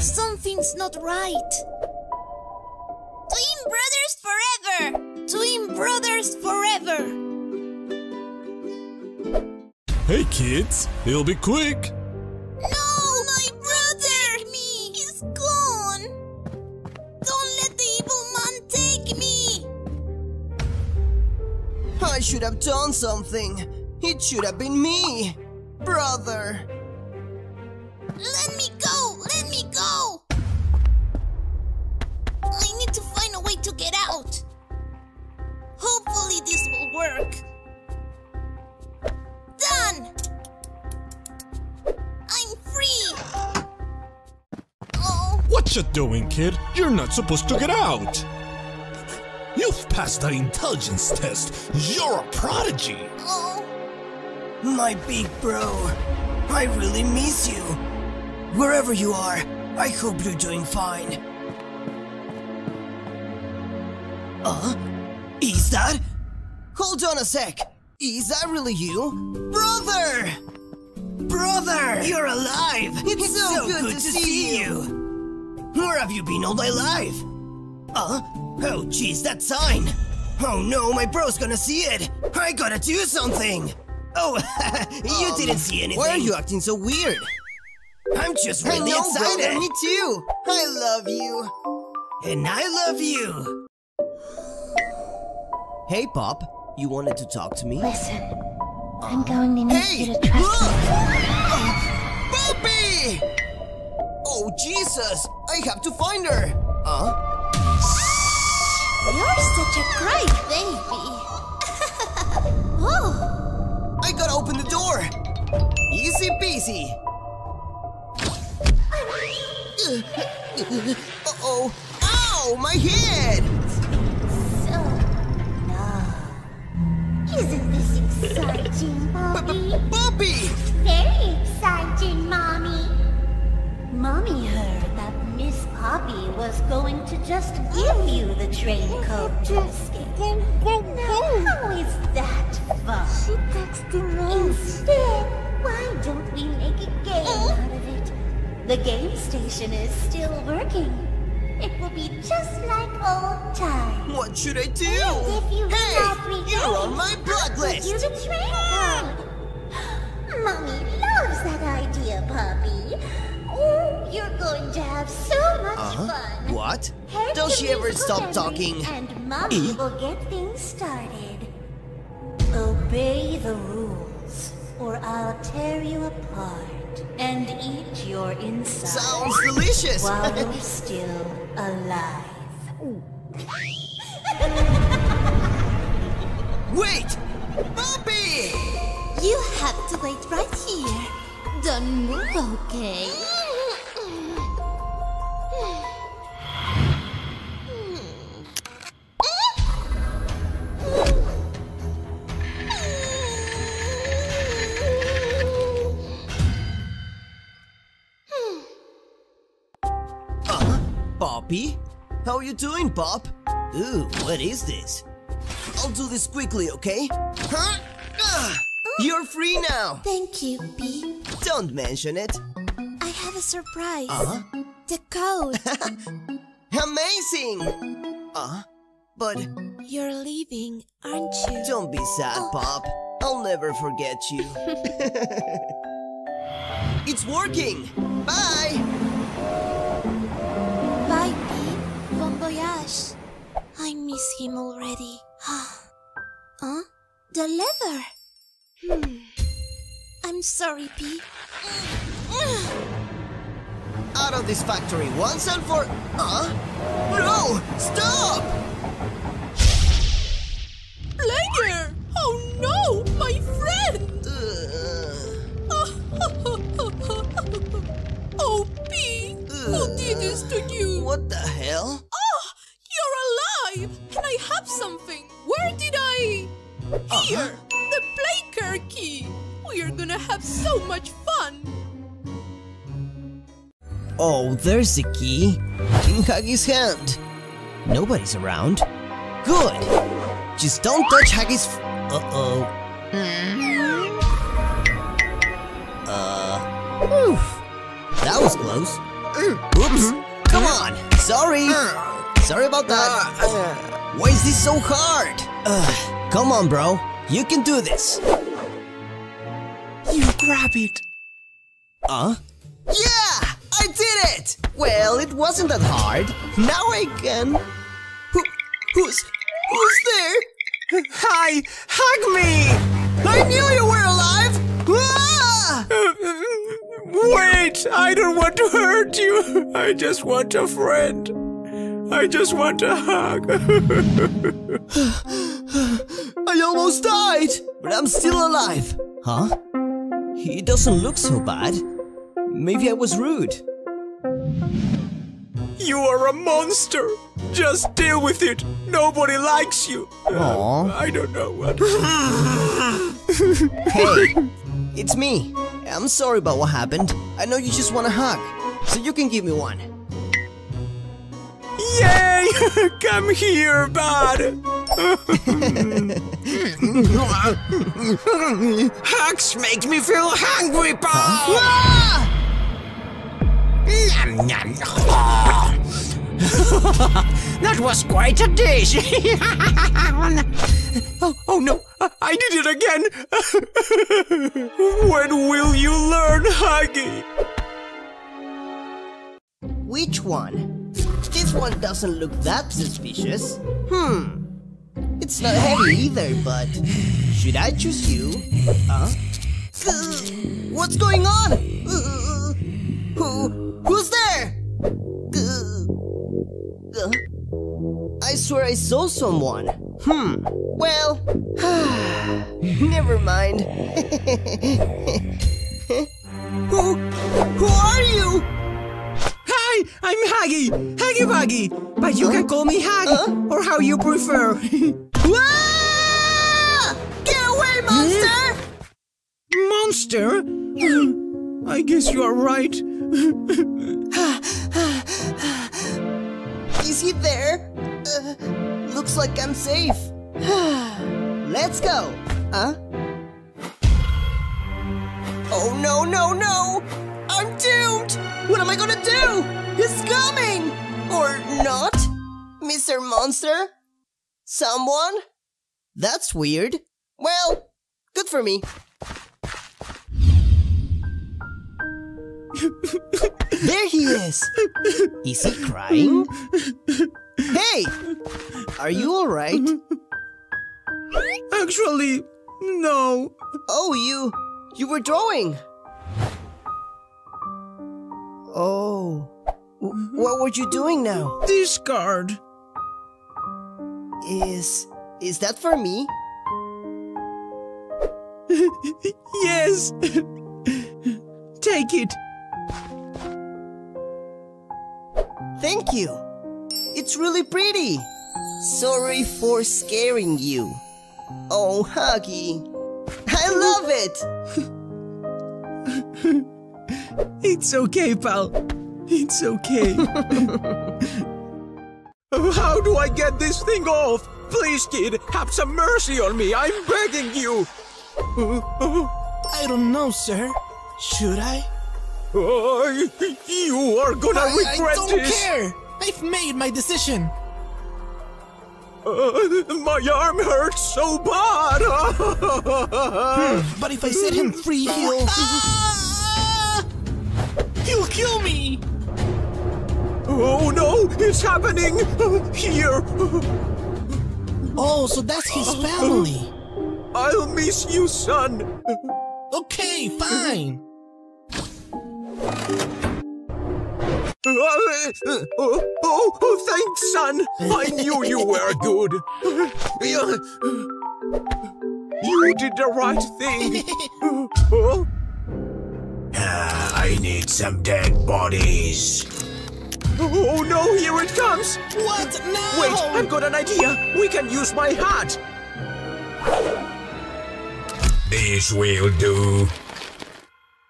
Something's not right. Twin brothers forever! Twin brothers forever! Hey kids, it'll be quick. No! My brother! Me! He's gone! Don't let the evil man take me! I should have done something. It should have been me. Brother. You doing, kid? You're not supposed to get out. You've passed that intelligence test. You're a prodigy. oh, My big bro. I really miss you. Wherever you are, I hope you're doing fine. Uh? Is that? Hold on a sec. Is that really you? Brother! Brother! You're alive! It's, so, good, to, see you. Where have you been all my life? Uh? Oh, jeez, that sign! Oh no, my bro's gonna see it! I gotta do something! Oh, you didn't see anything. Why are you acting so weird? I'm just really know, excited. brother, me too. I love you. And I love you. Hey, Pop. You wanted to talk to me? Listen, I'm going to need Hey! you to trust Look! me. Bobby! Oh, Jesus! I have to find her! Huh? you're such a great baby. oh, I gotta open the door! Easy peasy! Uh-oh! Ow! My head! Was going to just give you the train code to escape. Now, how is that fun? She texted me. Instead, why don't we make a game out of it? The game station is still working. It will be just like old times. What should I do? And if you win hey! all You're on my blood give list! you the train code. Mommy loves that idea, puppy. You're going to have so much fun. What? Head Does she ever stop talking? And Mommy Eh? will get things started. Obey the rules, or I'll tear you apart and eat your insides Sounds delicious! while you're still alive. Wait! Bobby! you have to wait right here. Don't move, okay? You doing, Pop? Ooh, what is this? I'll do this quickly, okay? Huh? Ah, you're free now! Thank you, B. Don't mention it. I have a surprise. Uh-huh. The code. Amazing! Uh, but You're leaving, aren't you? don't be sad, Pop. I'll never forget you. it's working! Bye, miss him already. huh? The leather. Hmm. I'm sorry, P. Out of this factory once and for. Huh? No! Stop! So much fun! Oh, there's the key. In Huggy's hand. Nobody's around. Good. Just don't touch Huggy's f- Uh-oh. Uh... Oof. That was close. Oops. Come on. Sorry. Sorry about that. Why is this so hard? Ugh. Come on, bro. You can do this. Grab it. Huh? Yeah! I did it! Well, it wasn't that hard. Now I can. Who, who's. Who's there? Hi, hug me. I knew you were alive! Ah! Wait, I don't want to hurt you. I just want a friend. I just want a hug. I almost died! But I'm still alive. Huh? He doesn't look so bad. Maybe I was rude. you are a monster. Just deal with it. Nobody likes you. Aw. I don't know what. Hey, it's me. I'm sorry about what happened. I know you just want a hug, so you can give me one. Yay! Come here, bud. Hugs make me feel hungry! Yum, yum. that was quite a dish. oh, oh no, I did it again. when will you learn, Huggy? Which one? This one doesn't look that suspicious. Hmm. It's not heavy either, but should I choose you? Huh? Uh, What's going on? Uh, Who? Who's there? Uh, uh, I swear I saw someone. Hmm. Well, never mind. Huggy, Huggy Wuggy. But you can call me Hug, Huh? or how you prefer. Get away, monster! Monster? I guess you are right. Is he there? Uh, looks like I'm safe. Let's go. Huh? Oh no, no, no! I'm doomed! What am I gonna do? Coming! Or not? Mr. Monster? Someone? That's weird. Well, good for me. there he is! Is he crying? Hey! Are you alright? Actually, no. Oh, you. You were drawing! Oh. W- what were you doing now? This card. Is. Is that for me? yes. Take it. Thank you! It's really pretty! Sorry for scaring you. Oh, Huggy. I love it! It's okay, pal. It's okay. How do I get this thing off? Please, kid, have some mercy on me. I'm begging you. I don't know, sir. Should I? Oh, you are gonna I, I regret don't this. care. I've made my decision. Uh, my arm hurts so bad. But if I set him free, he'll. Ah! He'll kill me. Oh no, it's happening here. Oh, so that's his family. I'll miss you, son. Okay, fine. Oh, oh, oh, thanks, son. I knew you were good. You did the right thing. Oh, I need some dead bodies. Oh no, here it comes. What? No! Wait, I've got an idea. We can use my hat. This will do.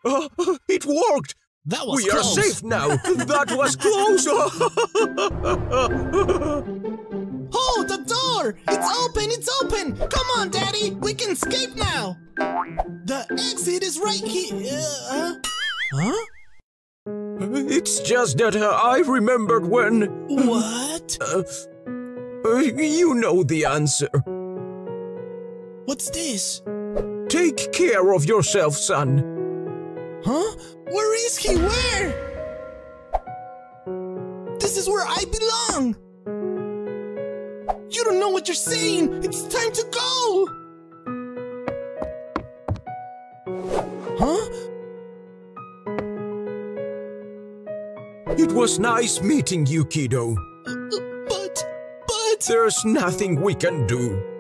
Oh, it worked. That was We are safe now. That was close. Oh, the door! It's open! It's open! Come on, Daddy! We can escape now! The exit is right here. Uh, huh? It's just that uh, I remembered when. What? Uh, uh, you know the answer. What's this? Take care of yourself, son. Huh? Where is he? Where? This is where I belong! You don't know what you're saying! It's time to go! Was nice meeting you, kiddo. Uh, but, but... There's nothing we can do.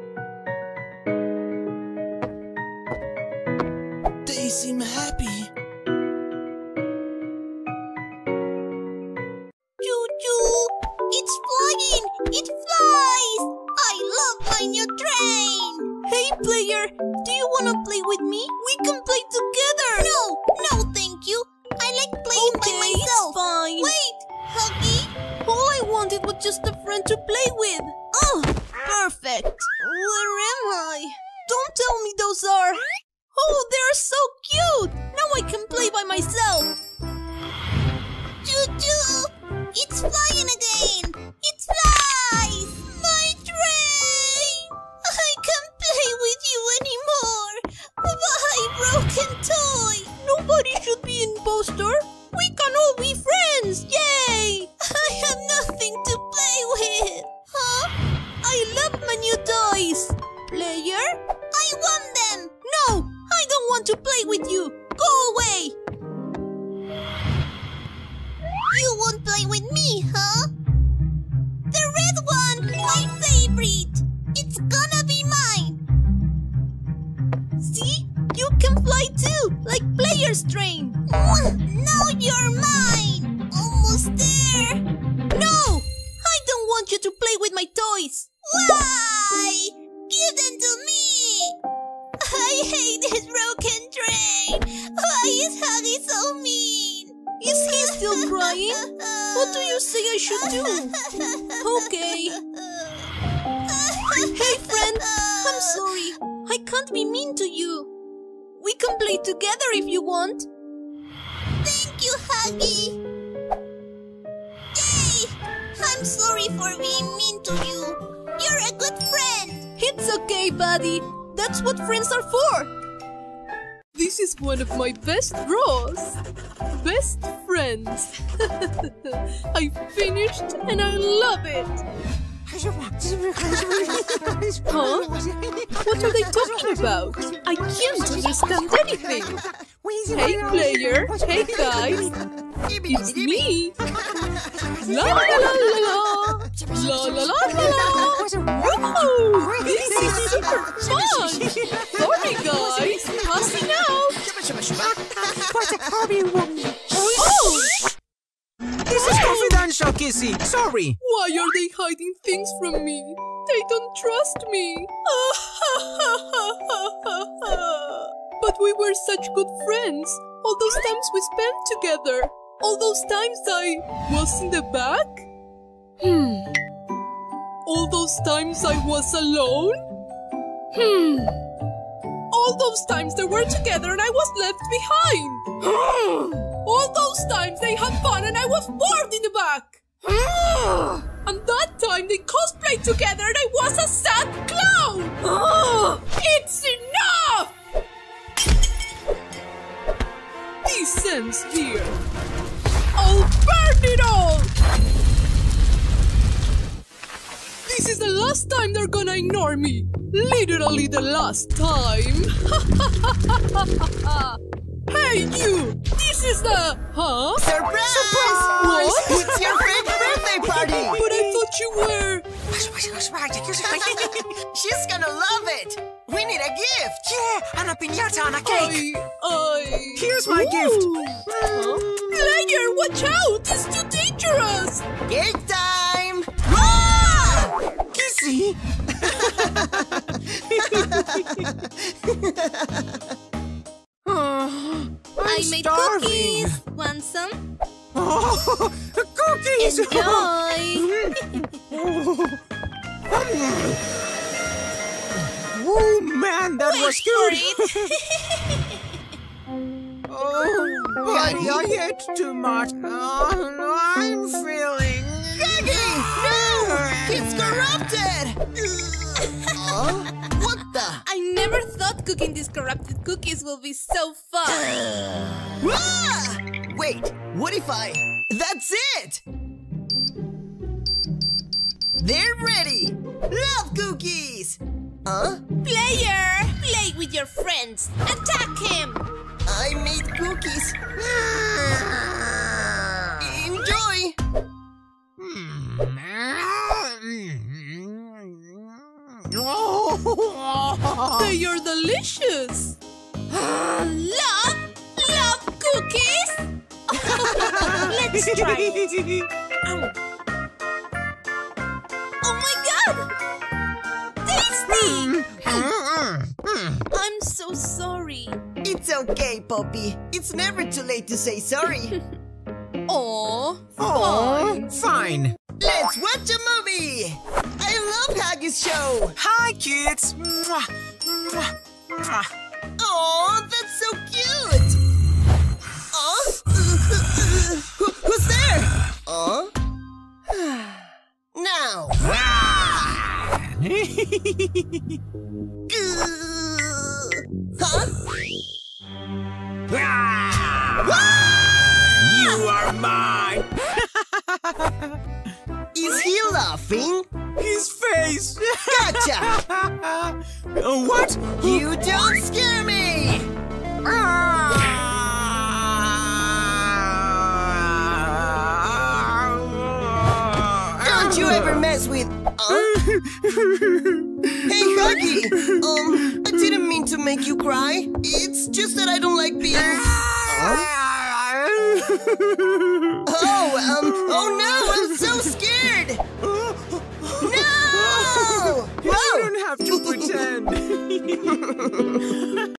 Player's Train! Oh, now you're mine! Almost there! No! I don't want you to play with my toys! Why? Give them to me! I hate this broken train! Why is Huggy so mean? Is he still crying? What do you say I should do? Okay. Hey, friend. I'm sorry. I can't be mean to you. We can play together if you want. Thank you, Huggy. Yay! I'm sorry for being mean to you. You're a good friend. It's okay, buddy. That's what friends are for. This is one of my best draws. Best friends. I finished and I love it. Huh? What are they talking about? I can't understand anything. Hey player, hey guys, it's me. La la la la la, la la la la la. Woohoo! This is super fun. Sorry guys, passing out. This is confidential, Kissy. Sorry. Why are they hiding things from me? They don't trust me. but we were such good friends. All those times we spent together. All those times I was in the back. Hmm. All those times I was alone. Hmm. All those times they were together and I was left behind. All those times they had fun and I was bored in the back. and that time they cosplayed together and I was a sad clown. it's enough! This ends here. I'll burn it all! This is the last time they're gonna ignore me. Literally the last time. hey, you! This is the. Huh? Surprise! What? It's your fake birthday party! But I thought you were. She's gonna love it! We need a gift! Yeah, and a piñata and a cake. I. I. Here's my gift. Ooh. Huh? Player, watch out! It's too dangerous! Cake time! Kissy. Oh, I'm made starving. cookies. Want some? Oh, cookies! Enjoy. Oh, oh man, that was Wait for good. oh, Buddy, I ate too much. Oh, I'm feeling. Huggy! No! It's corrupted! Corrupted cookies will be so fun. Ah! Wait, what if I... That's it! They're ready! Love cookies! Huh? Player, play with your friends. Attack him. I made cookies. Enjoy! They are delicious. love, love cookies. Let's try it. Oh my god! Tasty! Mm-hmm. I'm so sorry. It's okay, Poppy. It's never too late to say sorry. Aw, Oh, fine. Let's watch a movie! I love Huggy's show! Hi, kids. Mwah, mwah, mwah. Oh, that's so cute! Oh, Who, who's there? Oh? now. huh? You are mine. He laughing? His face. Gotcha! Uh, what? You don't scare me! Don't you ever mess with. Huh? hey, Huggy! Um, I didn't mean to make you cry. It's just that I don't like being. Oh, um, oh no, You don't have to pretend.